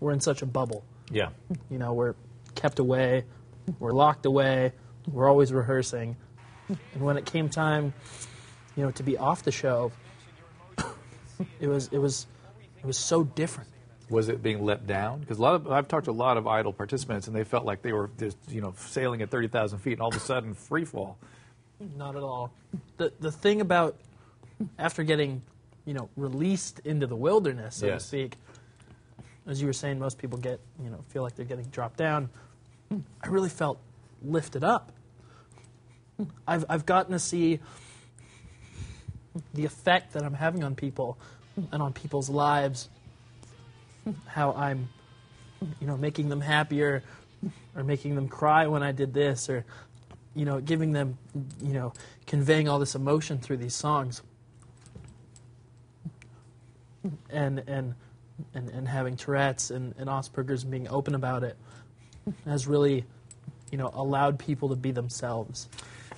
we're in such a bubble. Yeah. You know, we're kept away, we're locked away, we're always rehearsing. And when it came time, you know, to be off the show, it was it was it was so different. Was it being let down? Because a lot of I've talked to a lot of idol participants, and they felt like they were just you know sailing at thirty thousand feet, and all of a sudden free fall. Not at all. The the thing about after getting, you know, released into the wilderness, so Yes. to speak, as you were saying, most people get, you know, feel like they're getting dropped down. I really felt lifted up. I've I've gotten to see the effect that I'm having on people and on people's lives. How I'm, you know, making them happier, or making them cry when I did this, or you know, giving them, you know, conveying all this emotion through these songs. And and and, and having Tourette's and, and Asperger's and being open about it has really, you know, allowed people to be themselves.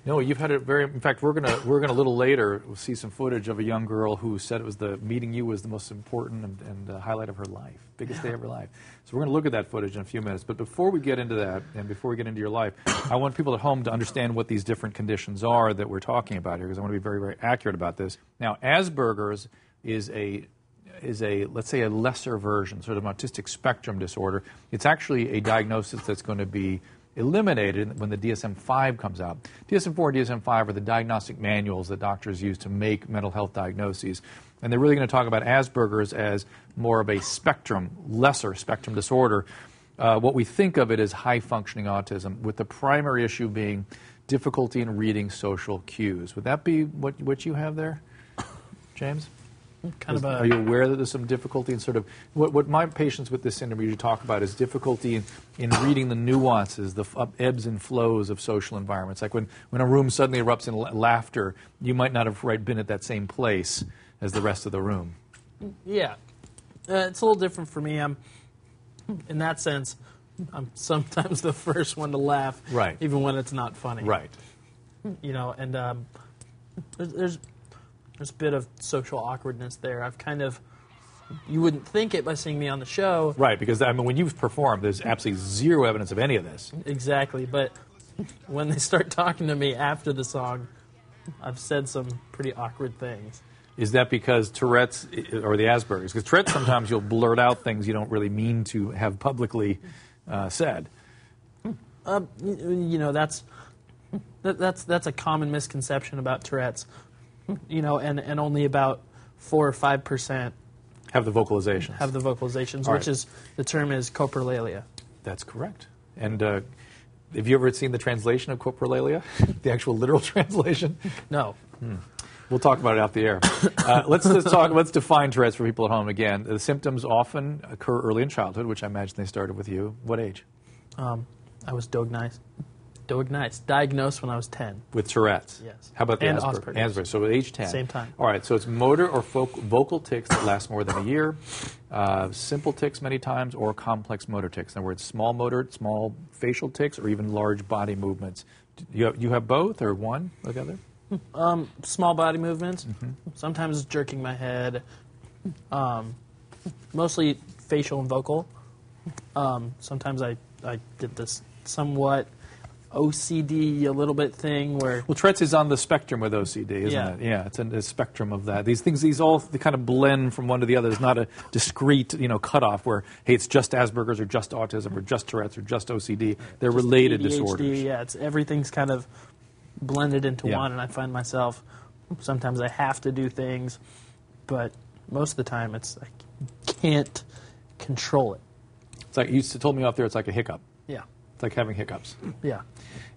No, you've had it very. In fact, we're gonna we're gonna a little later we'll see some footage of a young girl who said it was the meeting you was the most important and, and uh, highlight of her life, biggest day of her life. So we're gonna look at that footage in a few minutes. But before we get into that, and before we get into your life, I want people at home to understand what these different conditions are that we're talking about here, because I want to be very very accurate about this. Now, Asperger's is a is a let's say a lesser version, sort of autistic spectrum disorder. It's actually a diagnosis that's going to be eliminated when the DSM-5 comes out. DSM-4 and DSM-5 are the diagnostic manuals that doctors use to make mental health diagnoses. And they're really going to talk about Asperger's as more of a spectrum, lesser spectrum disorder. Uh, what we think of it as high functioning autism, with the primary issue being difficulty in reading social cues. Would that be what, what you have there, James? Kind Is- of a are you aware that there's some difficulty in sort of what, what my patients with this syndrome usually talk about is difficulty in, in reading the nuances, the f- ebbs and flows of social environments. Like when, when a room suddenly erupts in la- laughter, you might not have right, been at that same place as the rest of the room. Yeah, uh, it's a little different for me. I'm, in that sense, I'm sometimes the first one to laugh, Right. Even when it's not funny, Right. You know, and um, there's, there's there's a bit of social awkwardness there. I've kind of you wouldn't think it by seeing me on the show, Right, because I mean, when you've performed, there's absolutely zero evidence of any of this. exactly, but when they start talking to me after the song, I've said some pretty awkward things. Is that because Tourette's or the Asperger's? Because Tourette's sometimes you'll blurt out things you don't really mean to have publicly uh, said. Y- you know, that's that, that's that's a common misconception about Tourette's. You know, and, and only about four or five percent Have the vocalizations. have the vocalizations, All which right. is the term is coprolalia. That's correct. And uh, have you ever seen the translation of coprolalia? the actual literal translation? No, We'll talk about it out the air. Uh, let's just talk. Let's define Tourette's for people at home again. The symptoms often occur early in childhood, which I imagine they started with you. What age? um, I was diagnosed diagnosed diagnosed when I was ten. With Tourette's. Yes. How about the And Asper- Asperger's. Asperger's? So at age ten. Same time. All right. So it's motor or foc- vocal tics that last more than a year, uh, simple tics many times, or complex motor tics. In other words, small motor, small facial tics, or even large body movements. Do You have, you have both, or one or the other? Um, small body movements. Mm-hmm. Sometimes jerking my head. Um, mostly facial and vocal. Um, sometimes I I did this somewhat OCD a little bit thing where Well, Tourette's is on the spectrum with OCD, isn't Yeah. it? Yeah, it's a, a spectrum of that. These things, these all they kind of blend from one to the other. It's not a discrete, you know, cutoff where hey, it's just Asperger's or just autism or just Tourette's or just OCD. They're related ADHD, disorders. Yeah, it's everything's kind of blended into Yeah. one, and I find myself sometimes I have to do things, but most of the time it's I can't control it. It's like you told me off there. It's like a hiccup. Yeah, It's like having hiccups. yeah.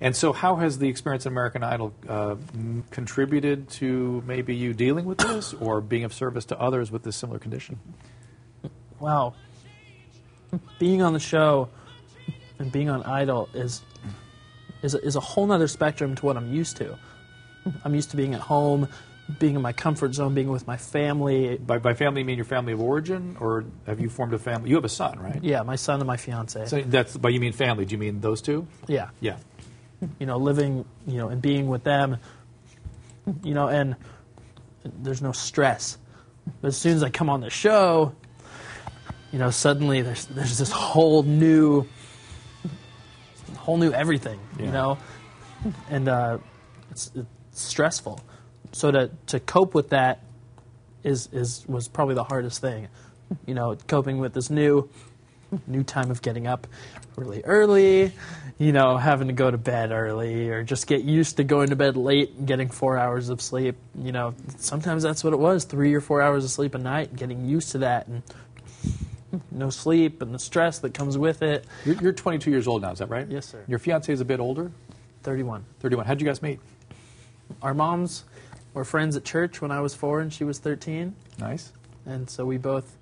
And so, how has the experience in American Idol uh, m- contributed to maybe you dealing with this or being of service to others with this similar condition? Wow. Being on the show and being on Idol is is a, is a whole nother spectrum to what I'm used to. I'm used to being at home, being in my comfort zone, being with my family. By, by family, you mean your family of origin, or have you formed a family? You have a son, right? Yeah, my son and my fiance. So that's by you mean family. Do you mean those two? yeah. Yeah. you know, living, you know, and being with them, you know, and there's no stress. But as soon as I come on the show, you know, suddenly there's there's this whole new, whole new everything, Yeah. you know, and uh, it's, it's stressful. So to to cope with that is is was probably the hardest thing, you know, coping with this new new time of getting up really early, you know, having to go to bed early, or just get used to going to bed late and getting four hours of sleep. You know, sometimes that's what it was three or four hours of sleep a night, getting used to that, and no sleep and the stress that comes with it. You're, you're 22 years old now, is that right? Yes, sir. Your fiance is a bit older, 31. 31. How'd you guys meet? Our moms were friends at church when I was four and she was 13. Nice. And so we both,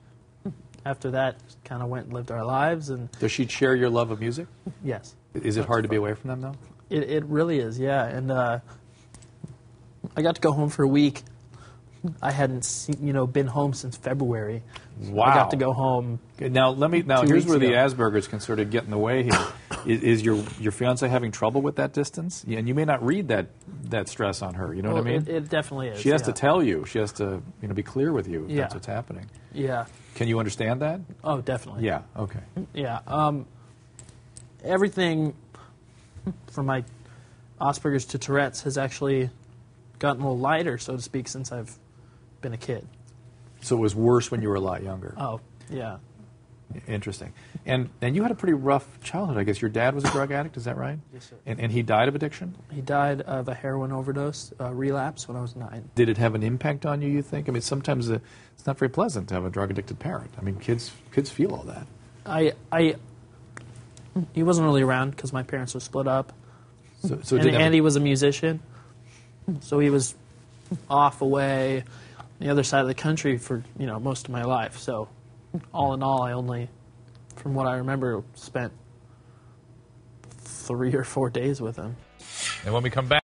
after that, kind of went and lived our lives. And Does she share your love of music? yes, Is it hard to be away from them, though? it, it really is, yeah. And uh, I got to go home for a week. I hadn't, seen, you know, been home since February. So I got to go home. Now let me. Now here's where the ago. Asperger's can sort of get in the way here. Is, is your your fiance having trouble with that distance? Yeah, and you may not read that that stress on her. You know Well, what I mean? it, it definitely is. she has yeah. to tell you. She has to you know be clear with you. If Yeah. That's what's happening. Yeah. Can you understand that? Oh, definitely. Yeah. Okay. Yeah. Um, everything from my Asperger's to Tourette's has actually gotten a little lighter, so to speak, since I've been a kid. So it was worse when you were a lot younger. Oh, yeah. Interesting. And and you had a pretty rough childhood. I guess your dad was a drug addict. Is that right? Yes, sir. And, and he died of addiction. He died of a heroin overdose, uh, relapse, when I was nine. Did it have an impact on you? You think? I mean, sometimes uh, it's not very pleasant to have a drug addicted parent. I mean, kids kids feel all that. I, I, he wasn't really around because my parents were split up, So, so and, didn't a- and he was a musician, so he was off away on the other side of the country for you know most of my life. So, all in all, I only, from what I remember, spent three or four days with him. And when we come back,